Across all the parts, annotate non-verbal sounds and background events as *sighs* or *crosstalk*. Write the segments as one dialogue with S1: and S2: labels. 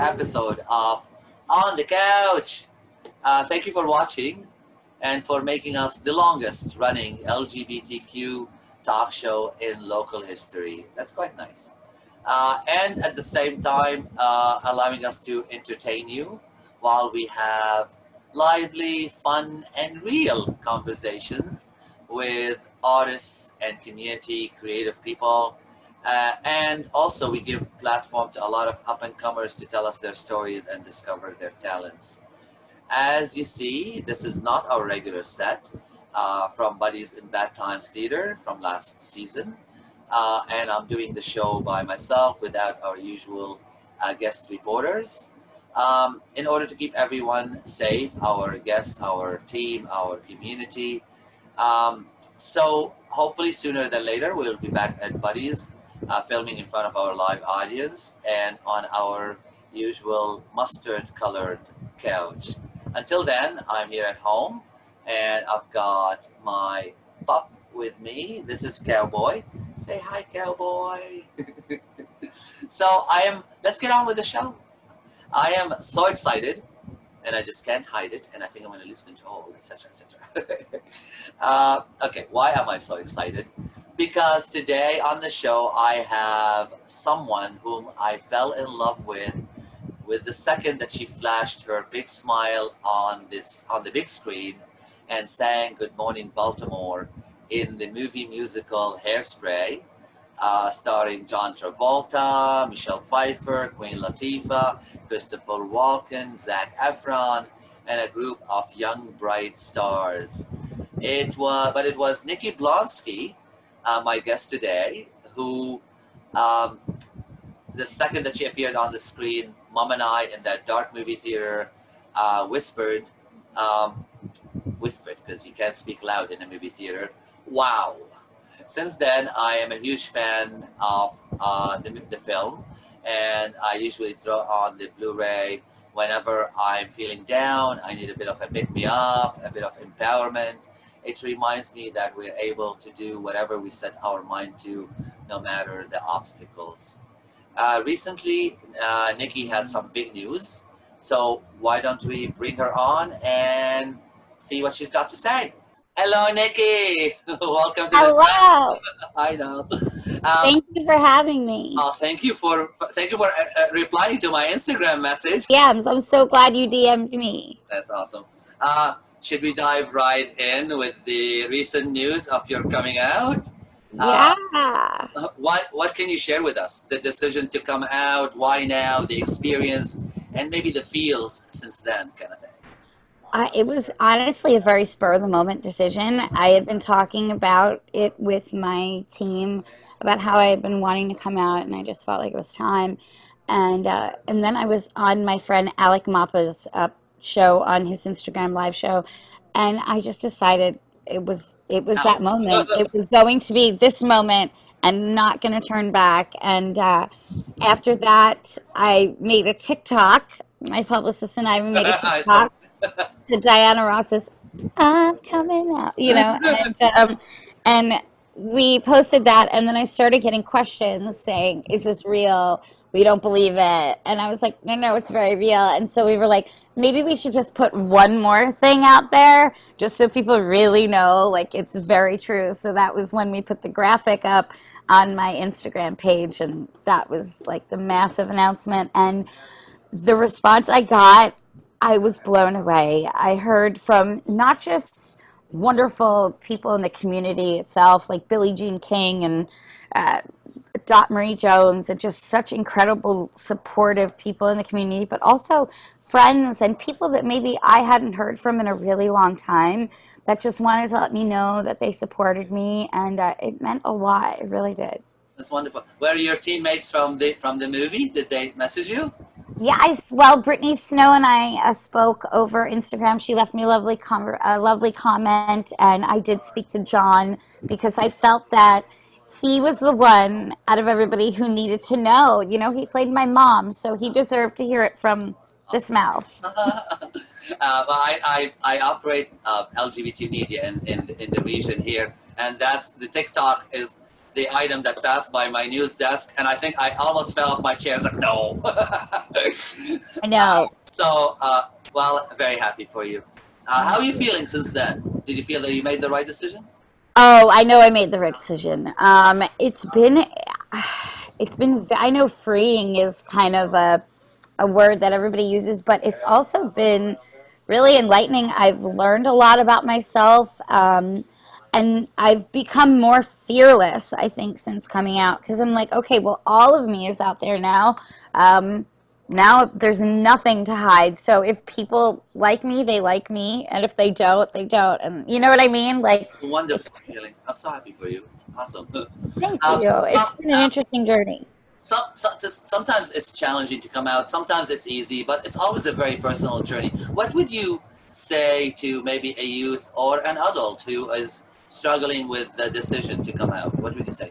S1: episode of On the Couch. Uh, thank you for watching and for making us the longest running LGBTQ talk show in local history. That's quite nice. Uh, and at the same time, uh, allowing us to entertain you while we have lively, fun, and real conversations with artists and community creative people. Uh, and also we give platform to a lot of up and comers to tell us their stories and discover their talents. As you see, this is not our regular set uh, from Buddies in Bad Times Theater from last season. Uh, and I'm doing the show by myself without our usual uh, guest reporters. Um, in order to keep everyone safe, our guests, our team, our community. Um, so hopefully sooner than later, we'll be back at Buddies uh, filming in front of our live audience and on our usual mustard colored couch. Until then, I'm here at home and I've got my pup with me. This is Cowboy. Say hi, Cowboy. *laughs* so I am, let's get on with the show. I am so excited and I just can't hide it and I think I'm going to lose control, etc., etc. uh, okay, why am I so excited? Because today on the show I have someone whom I fell in love with with the second that she flashed her big smile on this on the big screen and sang Good Morning Baltimore in the movie musical Hairspray, uh, starring John Travolta, Michelle Pfeiffer, Queen Latifah, Christopher Walken, Zac Efron, and a group of young bright stars. It was, but it was Nikki Blonsky, uh, my guest today, who um, the second that she appeared on the screen, Mom and I in that dark movie theater uh, whispered, um, whispered because you can't speak loud in a movie theater. Wow. Since then, I am a huge fan of uh, the, the film, and I usually throw on the Blu-ray whenever I'm feeling down. I need a bit of a pick me up, a bit of empowerment. It reminds me that we're able to do whatever we set our mind to, no matter the obstacles. Uh, recently, uh, Nikki had some big news, so why don't we bring her on and see what she's got to say? Hello, Nikki. *laughs* Welcome to
S2: Hello.
S1: the *laughs* I know. Um,
S2: Thank you for having me.
S1: oh, thank you for thank you for uh, uh, replying to my Instagram message.
S2: Yeah, I'm, I'm so glad you DM'd me.
S1: That's awesome. Uh, should we dive right in with the recent news of your coming out? Uh,
S2: Yeah.
S1: Uh, what what can you share with us? The decision to come out, why now, the experience, and maybe the feels since then, kind of thing.
S2: Uh, it was honestly a very spur of the moment decision. I had been talking about it with my team about how I had been wanting to come out, and I just felt like it was time. And uh, and then I was on my friend Alec Mapa's uh, show on his Instagram live show, and I just decided it was it was that moment. It was going to be this moment, and not going to turn back. And uh, after that, I made a TikTok. My publicist and I made a. *laughs* TikTok to Diana Ross's "I'm coming out," you know, and um, and we posted that, and then I started getting questions saying, "Is this real?" We don't believe it, and I was like, "No, no, it's very real." And so we were like, maybe we should just put one more thing out there, just so people really know, like it's very true. So that was when we put the graphic up on my Instagram page, and that was like the massive announcement. And the response I got I was blown away. I heard from not just wonderful people in the community itself, like Billie Jean King and uh, Dot Marie Jones, and just such incredible, supportive people in the community, but also friends and people that maybe I hadn't heard from in a really long time that just wanted to let me know that they supported me, and uh, it meant a lot. It really did.
S1: That's wonderful. Were your teammates from the from the movie? Did they message you?
S2: Yeah, I well, Brittany Snow and I uh, spoke over Instagram. She left me a lovely com- a lovely comment, and I did speak to John because I felt that he was the one out of everybody who needed to know. You know, he played my mom, so he deserved to hear it from this *laughs* mouth.
S1: uh, well, I, I, I operate uh, LGBT media in, in, in the region here, and that's the TikTok is the item that passed by my news desk, and I think I almost fell off my chair. I was like, no.
S2: I know. *laughs*
S1: so, uh, well, very happy for you. Uh, how are you feeling since then? Did you feel that you made the right decision?
S2: Oh, I know I made the right decision. Um, it's been, it's been. I know freeing is kind of a, a word that everybody uses, but it's also been really enlightening. I've learned a lot about myself, um, and I've become more fearless. I think since coming out, because I'm like, okay, well, all of me is out there now. Um, now there's nothing to hide. So if people like me, they like me, and if they don't, they don't. And you know what I mean? Like
S1: wonderful feeling. I'm so happy for you. Awesome. *laughs*
S2: Thank um, you. It's been an interesting journey.
S1: Some, some, sometimes it's challenging to come out. Sometimes it's easy, but it's always a very personal journey. What would you say to maybe a youth or an adult who is struggling with the decision to come out? What would you say?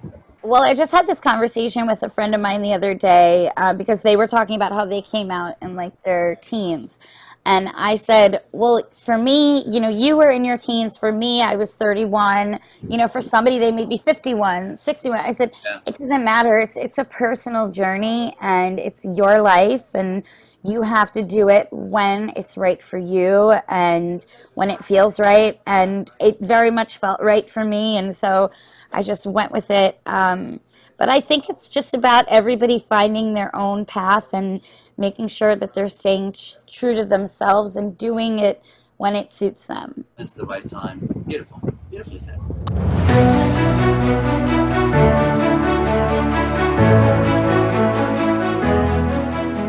S2: Well, I just had this conversation with a friend of mine the other day uh, because they were talking about how they came out in like their teens. And I said, well, for me, you know, you were in your teens. For me, I was 31. You know, for somebody, they may be 51, 61. I said, yeah. it doesn't matter. It's, it's a personal journey and it's your life. And you have to do it when it's right for you and when it feels right. And it very much felt right for me. And so I just went with it. Um, but I think it's just about everybody finding their own path and making sure that they're staying true to themselves and doing it when it suits them.
S1: It's the right time. Beautiful. Beautifully said.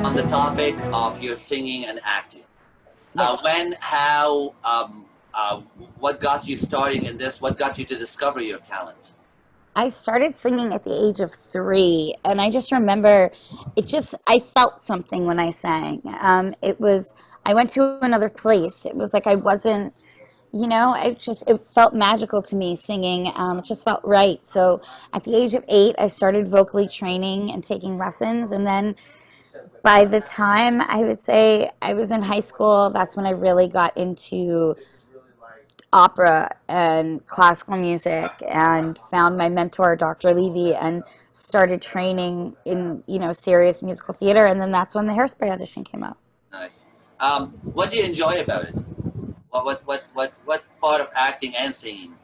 S1: On the topic of your singing and acting, uh, when, how, um, uh, what got you starting in this? What got you to discover your talent?
S2: I started singing at the age of three, and I just remember it just, I felt something when I sang. Um, it was, I went to another place. It was like I wasn't, you know, it just, it felt magical to me singing. Um, it just felt right. So at the age of eight, I started vocally training and taking lessons, and then by the time I would say I was in high school, that's when I really got into opera and classical music and found my mentor dr levy and started training in you know serious musical theater. And then that's when the hairspray audition came up.
S1: Nice. Um, what do you enjoy about it? What, what what what what part of acting and singing?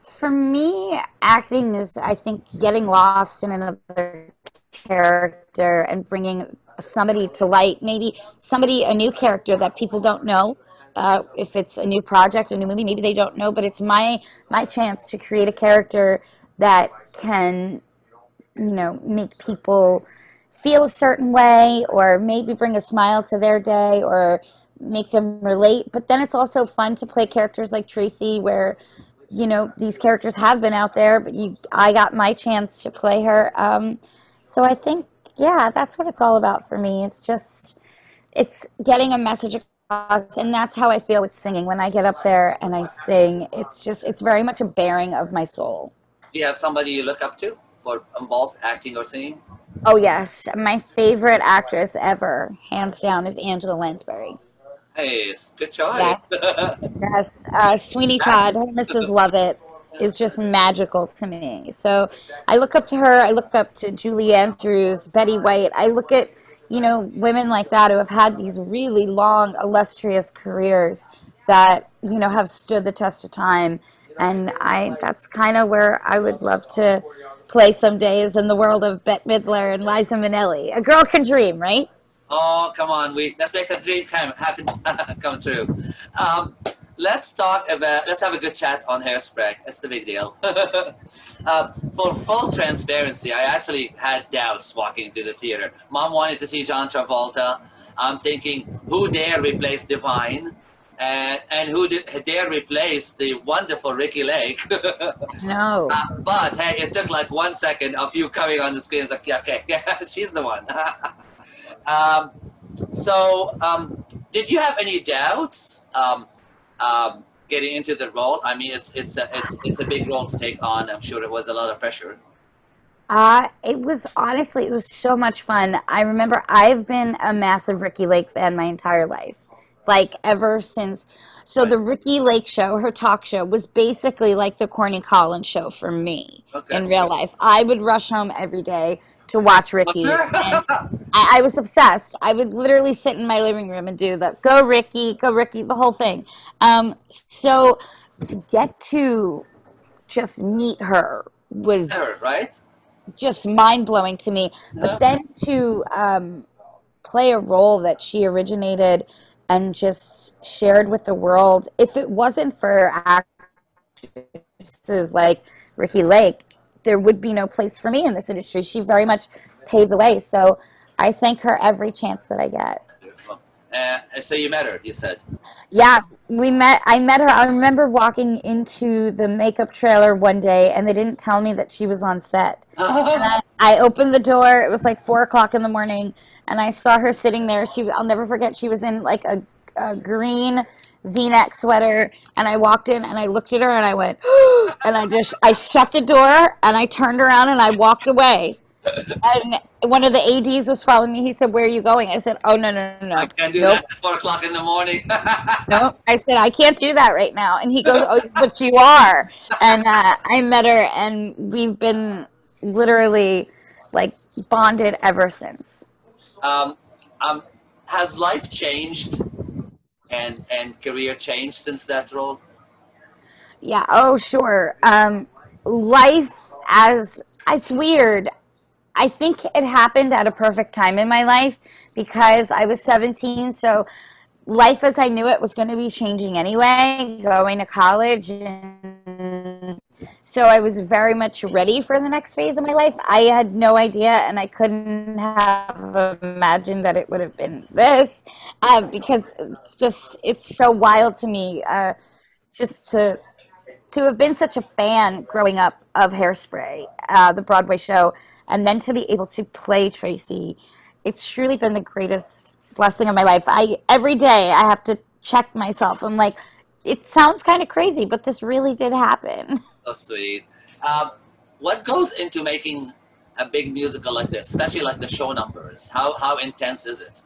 S2: For me acting is i think getting lost in another character and bringing somebody to light maybe somebody a new character that people don't know uh, if it's a new project, a new movie, maybe they don't know, but it's my my chance to create a character that can, you know, make people feel a certain way, or maybe bring a smile to their day, or make them relate. But then it's also fun to play characters like Tracy, where you know these characters have been out there, but you I got my chance to play her. Um, so I think yeah, that's what it's all about for me. It's just it's getting a message across, and that's how I feel with singing. When I get up there and I sing, it's just it's very much a bearing of my soul.
S1: Do you have somebody you look up to for both acting or singing?
S2: Oh yes, my favorite actress ever, hands down, is Angela Lansbury.
S1: Hey, good choice.
S2: Yes, yes. Uh, Sweeney *laughs* Todd, Mrs. Lovett is just magical to me. So I look up to her. I look up to Julie Andrews, Betty White. I look at you know, women like that who have had these really long, illustrious careers that, you know, have stood the test of time. And I, that's kind of where I would love to play some days in the world of Bette Midler and Liza Minnelli. A girl can dream, right?
S1: Oh, come on. We, let's make a dream come, happen, *laughs* come true. Um, let's talk about let's have a good chat on hairspray that's the big deal *laughs* uh, for full transparency i actually had doubts walking into the theater mom wanted to see john travolta i'm thinking who dare replace divine and, and who did, dare replace the wonderful Ricki Lake? *laughs*
S2: no. Uh,
S1: but hey, it took like one second of you coming on the screen. It's like, yeah, okay, *laughs* yeah, she's the one. um, so, um, did you have any doubts? Um, um, getting into the role? I mean, it's it's a it's, it's a big role to take on. I'm sure it was a lot of pressure.
S2: Uh, it was honestly, it was so much fun. I remember I've been a massive Ricki Lake fan my entire life. like ever since. So the Ricki Lake show, her talk show, was basically like the Corny Collins show for me
S1: Okay.
S2: in real life. I would rush home every day to watch Ricki. *laughs* I, I was obsessed. I would literally sit in my living room and do the "Go Ricki, Go Ricki," the whole thing. Um, so to get to just meet her was
S1: Sure, right?
S2: just mind blowing to me. But then to um, play a role that she originated and just shared with the world, if it wasn't for actresses like Ricki Lake, there would be no place for me in this industry. She very much paved the way. So I thank her every chance that I get.
S1: Uh, so you met her, you said.
S2: Yeah, we met. I met her. I remember walking into the makeup trailer one day, and they didn't tell me that she was on set. And *laughs* I, I opened the door. It was like four o'clock in the morning, and I saw her sitting there. She, I'll never forget. She was in like a, a green V-neck sweater, and I walked in and I looked at her and I went, *gasps* and I just I shut the door and I turned around and I walked away. And one of the ads was following me. He said, "Where are you going?" I said, "Oh no no no no."
S1: I can't do
S2: Nope.
S1: that at four o'clock in the morning. *laughs*
S2: no, I said I can't do that right now, and he goes, "Oh, but you are." And uh, I met her, and we've been literally like bonded ever since.
S1: um, um, has life changed and and career changed since that role?
S2: Yeah. Oh, sure. Um, life as it's weird. I think it happened at a perfect time in my life because I was 17, so life as I knew it was going to be changing anyway, going to college and so I was very much ready for the next phase of my life. I had no idea and I couldn't have imagined that it would have been this uh, because it's just it's so wild to me uh, just to to have been such a fan growing up of Hairspray, uh, the Broadway show, and then to be able to play Tracy, it's truly been the greatest blessing of my life. I every day I have to check myself. I'm like, it sounds kind of crazy, but this really did happen. *laughs*
S1: So sweet. Um, what goes into making a big musical like this, especially like the show numbers? How how intense is it?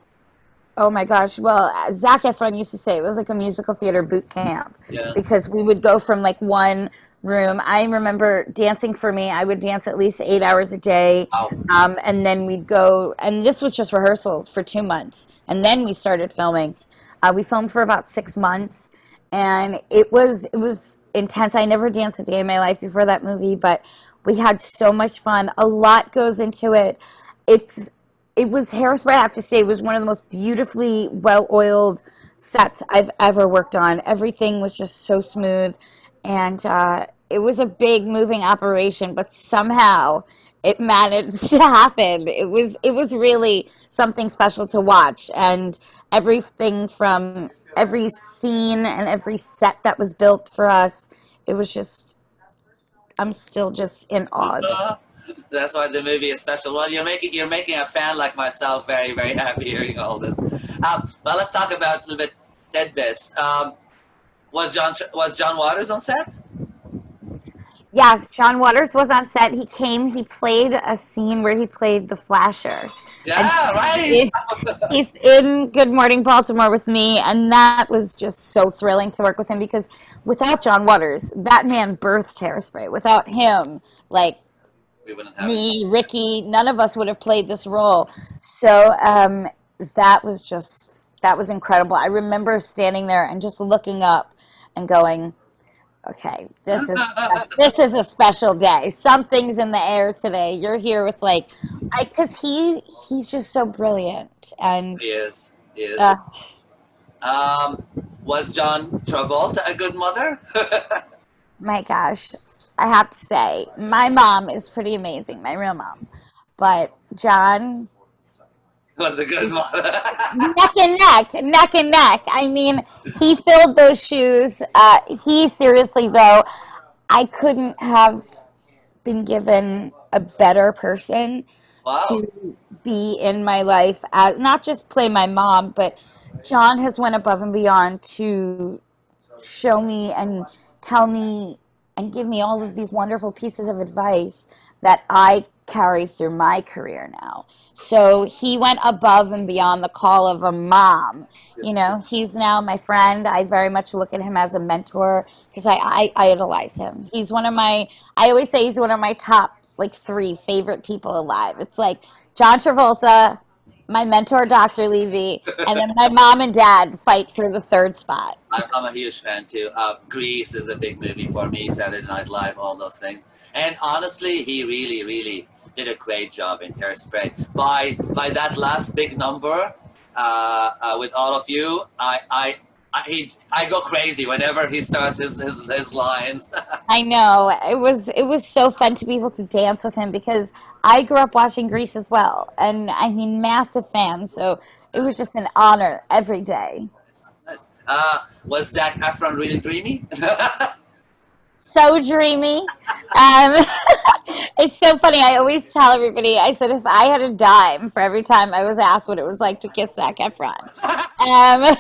S2: Oh my gosh! Well, Zac Efron used to say it was like a musical theater boot camp
S1: Yeah.
S2: because we would go from like one room. I remember dancing for me. I would dance at least eight hours a day.
S1: Wow.
S2: Um, and then we'd go, and this was just rehearsals for two months. And then we started filming. Uh, we filmed for about six months, and it was it was intense. I never danced a day in my life before that movie, but we had so much fun. A lot goes into it. It's it was Hairspray. I have to say, it was one of the most beautifully well-oiled sets I've ever worked on. Everything was just so smooth, and uh, it was a big moving operation. But somehow it managed *laughs* to happen. It was it was really something special to watch, and everything from every scene and every set that was built for us, it was just. I'm still just in awe. *laughs*
S1: That's why the movie is special. Well, you're making you're making a fan like myself very very happy hearing all this. Um, well, let's talk about a little bit tidbits. Um, was John was John Waters on set?
S2: Yes, John Waters was on set. He came. He played a scene where he played the Flasher.
S1: Yeah, right.
S2: He's in Good Morning Baltimore with me, and that was just so thrilling to work with him because without John Waters, that man birthed Hairspray. Without him, like
S1: we wouldn't it.
S2: me, Ricki, none of us would have played this role. So um, that was just that was incredible. I remember standing there and just looking up and going, "Okay, this is *laughs* this is a special day. Something's in the air today. You're here with like, I because he he's just so brilliant and."
S1: He is. He is.
S2: Uh,
S1: Um, was John Travolta a good mother? *laughs*
S2: my gosh, I have to say, my mom is pretty amazing, my real mom. But John, *laughs*
S1: was a good mother. *laughs*
S2: neck and neck, neck and neck. I mean, he filled those shoes. Uh, he seriously, though, I couldn't have been given a better person
S1: wow.
S2: to be in my life as not just play my mom, but John has went above and beyond to show me and tell me and give me all of these wonderful pieces of advice that I carry through my career now. So he went above and beyond the call of a mom. You know, he's now my friend. I very much look at him as a mentor because I, I, I idolize him. He's one of my, I always say he's one of my top like three favorite people alive. It's like John Travolta, my mentor, Dr. Levy, and then my mom and dad fight for the third spot. *laughs*
S1: I'm, a huge fan too. Uh, Grease is a big movie for me. Saturday Night Live, all those things. And honestly, he really, really did a great job in Hairspray. By by that last big number uh, uh, with all of you, I I. I, he, I go crazy whenever he starts his, his, his lines. *laughs*
S2: I know it was it was so fun to be able to dance with him because I grew up watching Grease as well, and I mean massive fan. So it was just an honor every day.
S1: Nice. Uh, was Zac Efron really dreamy? *laughs*
S2: so dreamy. Um, *laughs* it's so funny. I always tell everybody, I said, if I had a dime for every time I was asked what it was like to kiss Zac Efron. Um,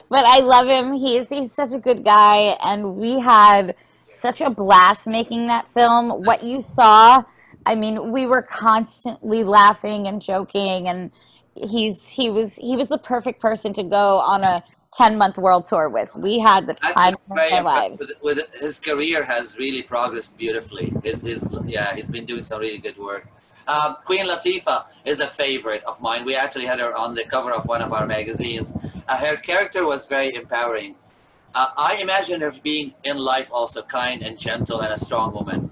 S2: *laughs* but I love him. He's, he's such a good guy. And we had such a blast making that film. What you saw, I mean, we were constantly laughing and joking and he's he was he was the perfect person to go on a 10 month world tour with. We had the time of our lives.
S1: With, with, his career has really progressed beautifully. His, his, yeah, he's been doing some really good work. Um, Queen Latifah is a favorite of mine. We actually had her on the cover of one of our magazines. Uh, her character was very empowering. Uh, I imagine her being in life also kind and gentle and a strong woman.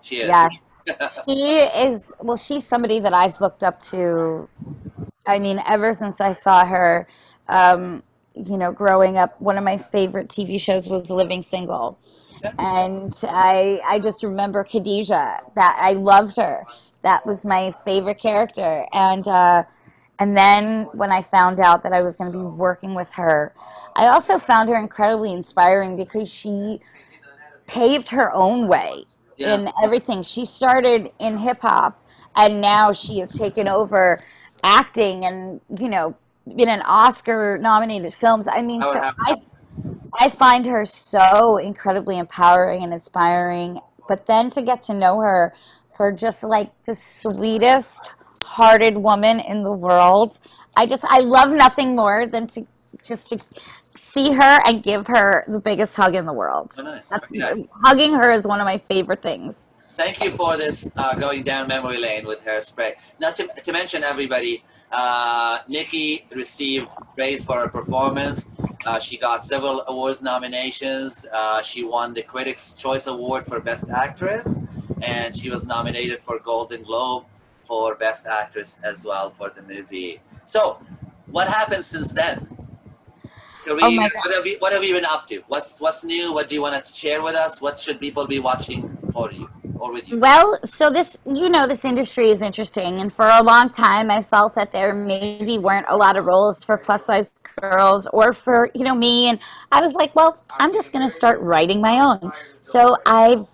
S1: She is.
S2: Yes. *laughs* she is, well, she's somebody that I've looked up to. I mean, ever since I saw her um, you know, growing up, one of my favorite TV shows was Living Single. And I, I just remember Khadijah, that I loved her. That was my favorite character. And, uh, and then when I found out that I was going to be working with her, I also found her incredibly inspiring because she paved her own way yeah. in everything. She started in hip hop and now she has taken over acting and, you know, been in Oscar nominated films. I mean, oh, so I, I find her so incredibly empowering and inspiring. But then to get to know her for just like the sweetest hearted woman in the world, I just, I love nothing more than to just to see her and give her the biggest hug in the world.
S1: Oh, nice.
S2: That's,
S1: nice.
S2: Hugging her is one of my favorite things.
S1: Thank you for this uh, going down memory lane with Hairspray. Now, to, to mention everybody, uh, Nikki received praise for her performance. Uh, she got several awards nominations. Uh, she won the Critics' Choice Award for Best Actress, and she was nominated for Golden Globe for Best Actress as well for the movie. So, what happened since then? Career, oh what, have you, what have you been up to? What's what's new? What do you want to share with us? What should people be watching for you?
S2: Well, so this, you know, this industry is interesting. And for a long time, I felt that there maybe weren't a lot of roles for plus size girls or for, you know, me. And I was like, well, I'm just going to start writing my own. So I've,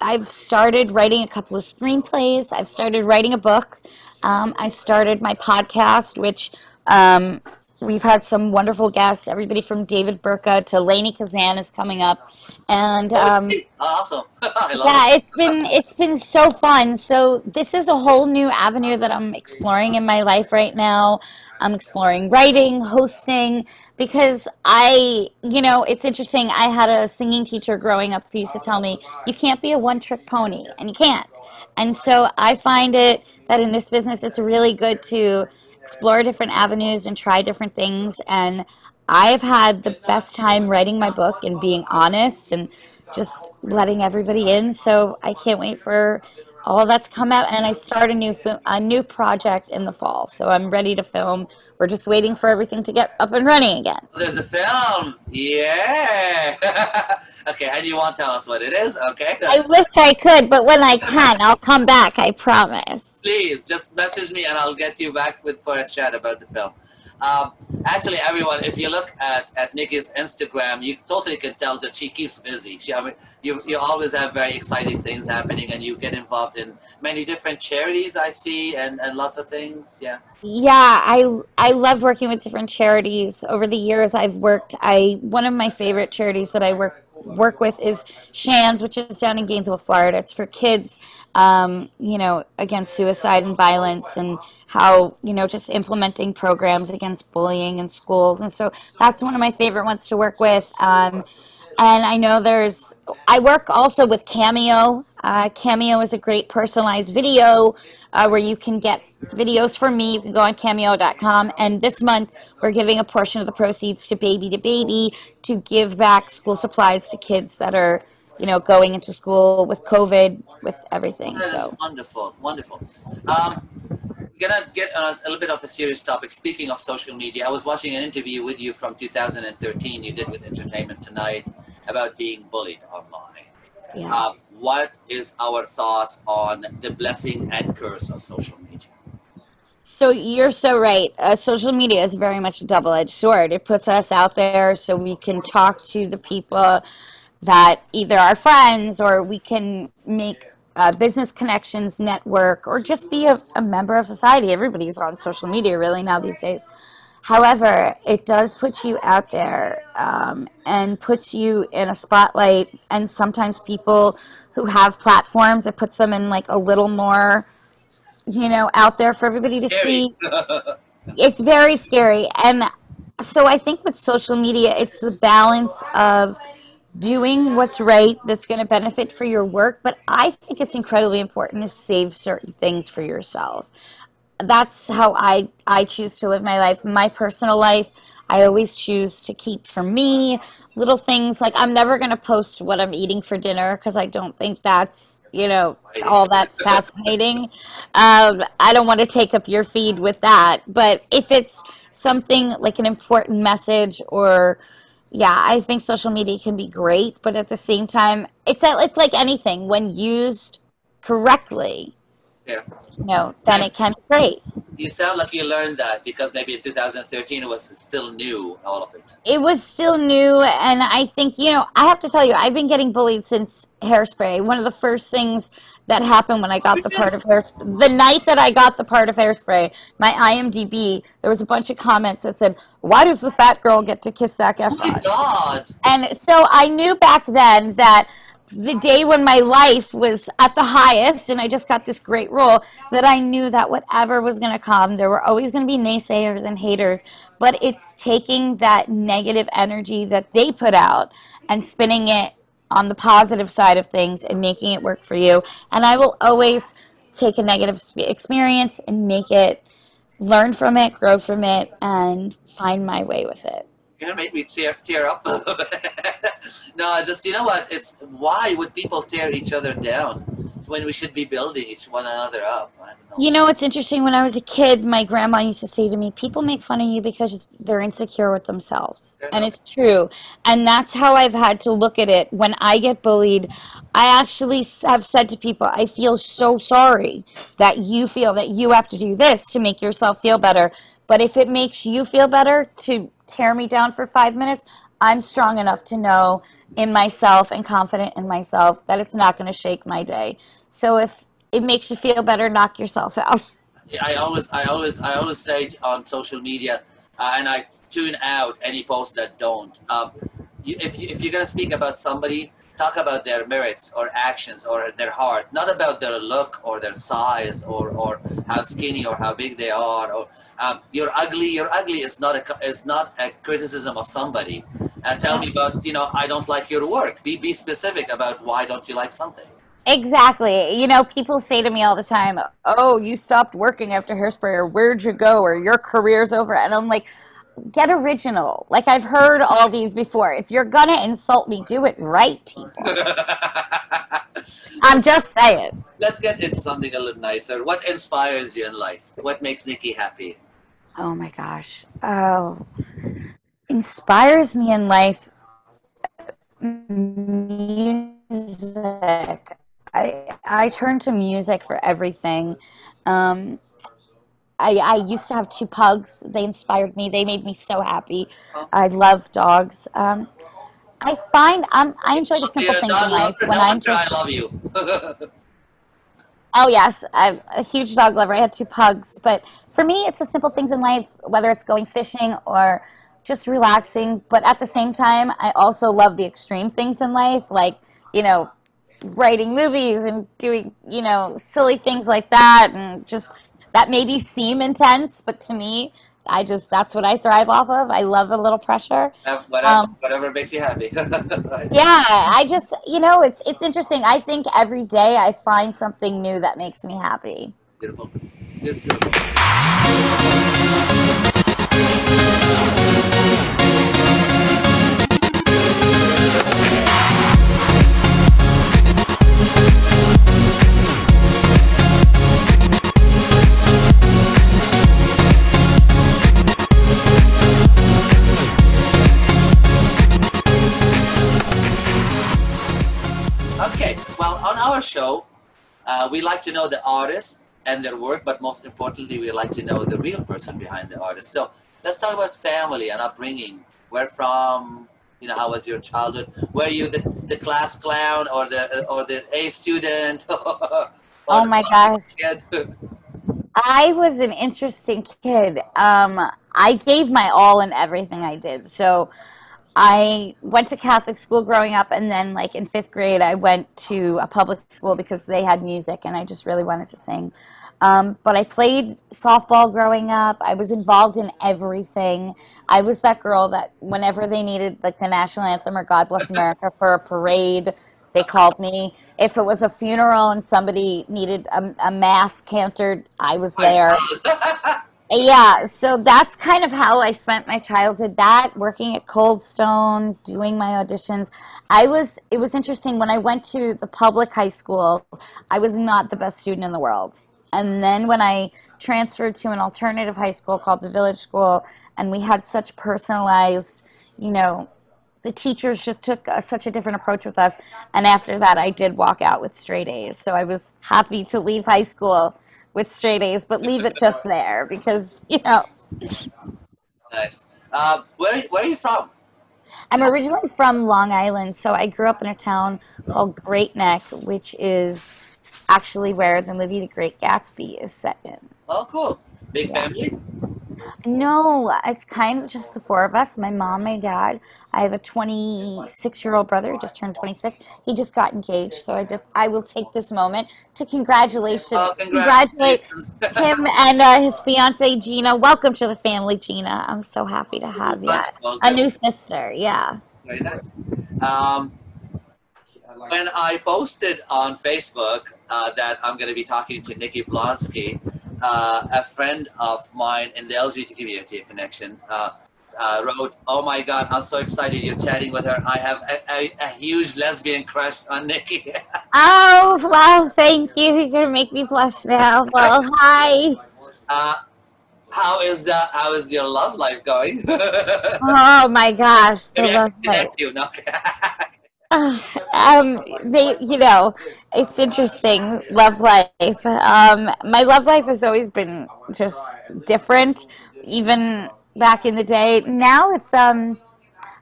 S2: I've started writing a couple of screenplays. I've started writing a book. Um, I started my podcast, which um, we've had some wonderful guests. Everybody from David Burtka to Lainie Kazan is coming up, and um, *laughs*
S1: awesome. *laughs*
S2: yeah,
S1: it.
S2: it's been it's been so fun. So this is a whole new avenue that I'm exploring in my life right now. I'm exploring writing, hosting, because I, you know, it's interesting. I had a singing teacher growing up who used to tell me, you can't be a one trick pony, and you can't. And so I find it that in this business, it's really good to explore different avenues and try different things. And I've had the best time writing my book and being honest and just letting everybody in. So I can't wait for all that's come out and I start a new a new project in the fall. So I'm ready to film. We're just waiting for everything to get up and running again.
S1: There's a film. Yeah. *laughs* okay, and you won't tell us what it is, okay?
S2: I wish I could, but when I can, I'll come back, I promise.
S1: Please, just message me and I'll get you back with for a chat about the film. Um, actually, everyone, if you look at, at Nikki's Instagram, you totally can tell that she keeps busy. She, I mean, you, you always have very exciting things happening and you get involved in many different charities I see and, and lots of things. Yeah.
S2: Yeah, I, I love working with different charities. Over the years I've worked, I, one of my favorite charities that I work work with is Shands, which is down in Gainesville, Florida. It's for kids, um, you know, against suicide and violence and how, you know, just implementing programs against bullying in schools. And so that's one of my favorite ones to work with. Um, and I know there's, I work also with Cameo. Uh, Cameo is a great personalized video uh, where you can get videos from me. You can go on cameo.com. And this month, we're giving a portion of the proceeds to Baby to Baby to give back school supplies to kids that are, you know, going into school with COVID, with everything. So
S1: wonderful, wonderful. Um, we're gonna get a, a little bit of a serious topic. Speaking of social media, I was watching an interview with you from 2013. You did with Entertainment Tonight about being bullied online.
S2: Yeah.
S1: Uh, what is our thoughts on the blessing and curse of social media?
S2: So you're so right. Uh, social media is very much a double-edged sword. It puts us out there so we can talk to the people that either are friends or we can make uh, business connections, network, or just be a, a member of society. Everybody's on social media really now these days. However, it does put you out there um, and puts you in a spotlight. And sometimes people who have platforms, it puts them in like a little more, you know, out there for everybody to see. *laughs* It's very scary. And so I think with social media, it's the balance of doing what's right that's going to benefit for your work. But I think it's incredibly important to save certain things for yourself that's how I I choose to live my life. My personal life, I always choose to keep for me little things like I'm never going to post what I'm eating for dinner because I don't think that's you know all that fascinating. Um, I don't want to take up your feed with that. But if it's something like an important message or yeah, I think social media can be great, but at the same time, it's it's like anything when used correctly
S1: Yeah.
S2: you know, then it can be great.
S1: You sound like you learned that because maybe in 2013 it was still new, all of it.
S2: It was still new, and I think, you know, I have to tell you, I've been getting bullied since Hairspray. One of the first things that happened when I got the part of Hairspray, the night that I got the part of Hairspray, my IMDb, there was a bunch of comments that said, Why does the fat girl get to kiss Zac
S1: Oh my God!
S2: And so I knew back then that the day when my life was at the highest and I just got this great role, that I knew that whatever was going to come, there were always going to be naysayers and haters. But it's taking that negative energy that they put out and spinning it on the positive side of things and making it work for you. And I will always take a negative experience and make it, learn from it, grow from it, and find my way with it.
S1: You're gonna make me tear, tear up *laughs* a little bit. *laughs* no, just you know what? It's why would people tear each other down when we should be building each one another up? Know.
S2: You know, it's interesting. When I was a kid, my grandma used to say to me, People make fun of you because they're insecure with themselves.
S1: Fair
S2: And
S1: enough.
S2: it's true. And that's how I've had to look at it. When I get bullied, I actually have said to people, I feel so sorry that you feel that you have to do this to make yourself feel better. But if it makes you feel better to tear me down for five minutes, I'm strong enough to know in myself and confident in myself that it's not going to shake my day. So if it makes you feel better, knock yourself out. *laughs*
S1: I always, I always, I always say on social media, uh, and I tune out any posts that don't. Um, you, if you, if you're gonna speak about somebody, talk about their merits or actions or their heart, not about their look or their size or, or how skinny or how big they are. Or um, you're ugly. You're ugly is not a is not a criticism of somebody. Uh, tell me about you know I don't like your work. Be be specific about why don't you like something.
S2: Exactly. You know, people say to me all the time, "Oh, you stopped working after Hairspray, or where'd you go, or your career's over," and I'm like, "Get original." Like I've heard all these before. If you're gonna insult me, do it right, people. I'm just saying.
S1: Let's get into something a little nicer. What inspires you in life? What makes Nikki happy?
S2: Oh my gosh. Oh, inspires me in life. Music. I I turn to music for everything. Um, I I used to have two pugs. They inspired me. They made me so happy. I love dogs. Um, I find I'm I enjoy the simple things in life when I'm
S1: wonder I love you. *laughs*
S2: Oh yes, I'm a huge dog lover. I had two pugs, but for me, it's the simple things in life, whether it's going fishing or just relaxing. But at the same time, I also love the extreme things in life, like, you know, writing movies and doing, you know, silly things like that. And just that maybe seem intense, but to me, I just, that's what I thrive off of. I love a little pressure.
S1: Whatever,
S2: Um,
S1: whatever makes you happy. *laughs* Right.
S2: Yeah, I just, you know, it's, it's interesting. I think every day I find something new that makes me happy.
S1: Beautiful. Beautiful. Our show, uh, we like to know the artist and their work, but most importantly, we like to know the real person behind the artist. So let's talk about family and upbringing. Where from? You know, how was your childhood? Were you the, the class clown or the or the A student? *laughs*
S2: Oh my gosh. *laughs* I was an interesting kid. Um, I gave my all in everything I did. So I went to Catholic school growing up, and then, like in fifth grade, I went to a public school because they had music, and I just really wanted to sing. Um, but I played softball growing up. I was involved in everything. I was that girl that whenever they needed like the national anthem or God Bless America *laughs* for a parade, they called me. If it was a funeral and somebody needed a, a mass cantered, I was there. *laughs* Yeah, so that's kind of how I spent my childhood. That working at Cold Stone, doing my auditions. I was. It was interesting when I went to the public high school. I was not the best student in the world, and then when I transferred to an alternative high school called the Village School, and we had such personalized, you know, the teachers just took a, such a different approach with us. And after that, I did walk out with straight A's. So I was happy to leave high school with straight A's, but leave it just there because, you know,
S1: nice. Um, where where are you from?
S2: I'm originally from Long Island. So I grew up in a town called Great Neck, which is actually where the movie The Great Gatsby is set in.
S1: Oh, cool. Big
S2: Yeah.
S1: family.
S2: No, it's kind of just the four of us my mom, my dad. I have a 26 year old brother who just turned 26. He just got engaged. So I just, I will take this moment to congratulation,
S1: Oh,
S2: congratulate him and uh, his fiance Gina. Welcome to the family, Gina. I'm so happy to have you. A new sister, yeah.
S1: Very nice. Um, when I posted on Facebook uh, that I'm going to be talking to Nikki Blonsky, uh, a friend of mine in the LGBT community connection uh, uh, wrote, "Oh my God, I'm so excited you're chatting with her. I have a, a, a huge lesbian crush on Nikki." *laughs*
S2: Oh, wow, thank you. You're going to make me blush now. Well, hi.
S1: uh, how is uh, how is your love life going? *laughs*
S2: Oh my gosh, the love life.
S1: connect you. No. *laughs* *sighs*
S2: um, they, you know, it's interesting. Love life. Um, my love life has always been just different, even back in the day. Now it's um,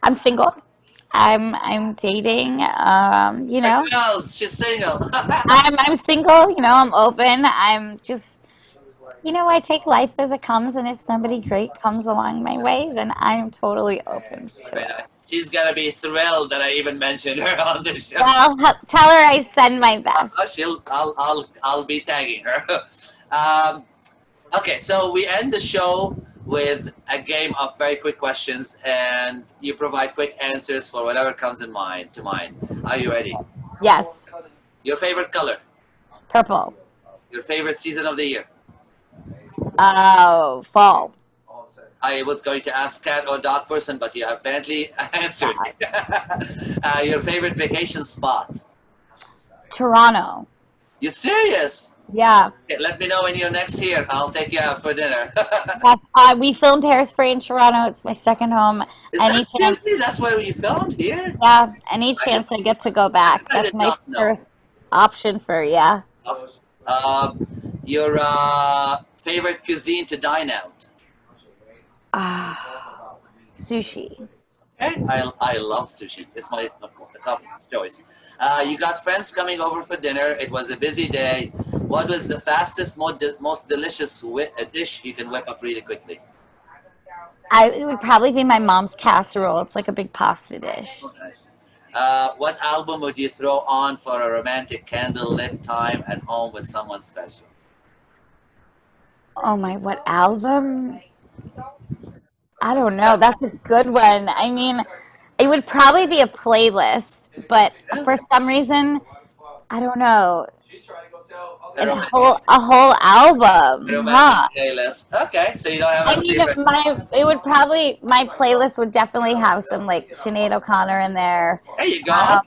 S2: I'm single. I'm I'm dating. Um, you know,
S1: she's single. *laughs*
S2: I'm I'm single. You know, I'm open. I'm just, you know, I take life as it comes, and if somebody great comes along my way, then I'm totally open to it.
S1: She's gonna be thrilled that I even mentioned her *laughs* on the show.
S2: Well, h- tell her I send my best.
S1: Oh, she'll, I'll, I'll, I'll be tagging her. *laughs* um, okay, so we end the show with a game of very quick questions, and you provide quick answers for whatever comes in mind to mind. Are you ready?
S2: Yes,
S1: Your favorite color?
S2: purple.
S1: Your favorite season of the year?
S2: Oh, fall.
S1: I was going to ask cat or dog person, but you apparently *laughs* answered. *laughs* uh, your favorite vacation spot?
S2: Toronto.
S1: You serious?
S2: Yeah.
S1: Okay, let me know when you're next here. I'll take you out for dinner. *laughs*
S2: Yes, uh, we filmed Hairspray in Toronto. It's my second home.
S1: Is
S2: Any
S1: that
S2: chance?
S1: seriously? That's where you filmed here?
S2: Yeah, any chance I get to go back.
S1: I
S2: That's my first option for yeah.
S1: Um, your uh, favorite cuisine to dine out?
S2: Ah, sushi.
S1: Okay, I, I love sushi. It's my top choice. Uh, you got friends coming over for dinner. It was a busy day. What was the fastest, most, de- most delicious dish you can whip up really quickly?
S2: I it would probably be my mom's casserole. It's like a big pasta dish.
S1: Oh, nice. Uh, what album would you throw on for a romantic candlelit time at home with someone special?
S2: Oh my, what album? I don't know. That's a good one. I mean, it would probably be a playlist, but for some reason, I don't know.
S1: A
S2: whole a whole album. Huh.
S1: playlist. Okay, so you don't have
S2: I mean,
S1: favorite.
S2: my it would probably my playlist would definitely have some like Sinead O'Connor in there.
S1: There you go.
S2: Um,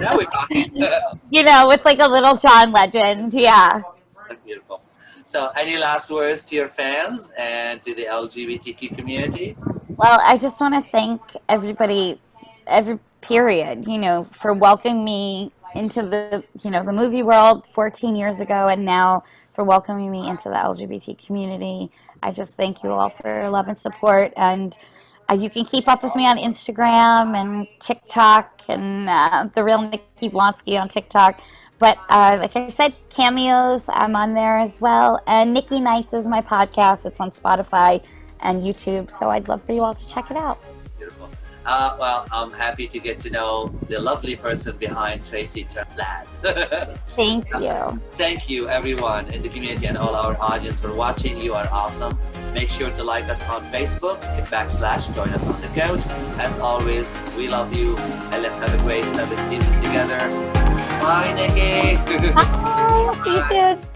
S1: now we're talking. *laughs*
S2: you know, with like a little John Legend. Yeah.
S1: Beautiful. So, any last words to your fans and to the LGBTQ community?
S2: Well, I just want to thank everybody, every period, you know, for welcoming me into the, you know, the movie world 14 years ago, and now for welcoming me into the LGBT community. I just thank you all for your love and support, and uh, you can keep up with me on Instagram and TikTok and uh, the real Nikki Blonsky on TikTok. But uh, like I said, cameos, I'm on there as well. And Nikki Nights is my podcast. It's on Spotify and YouTube. So I'd love for you all to check it out.
S1: Beautiful. Uh, well, I'm happy to get to know the lovely person behind Tracy Turnblad. *laughs*
S2: Thank you.
S1: Thank you, everyone in the community and all our audience for watching. You are awesome. Make sure to like us on Facebook, backslash, join us on the couch. As always, we love you, and let's have a great seventh season together. Bye, Nikki.
S2: Bye. See you soon.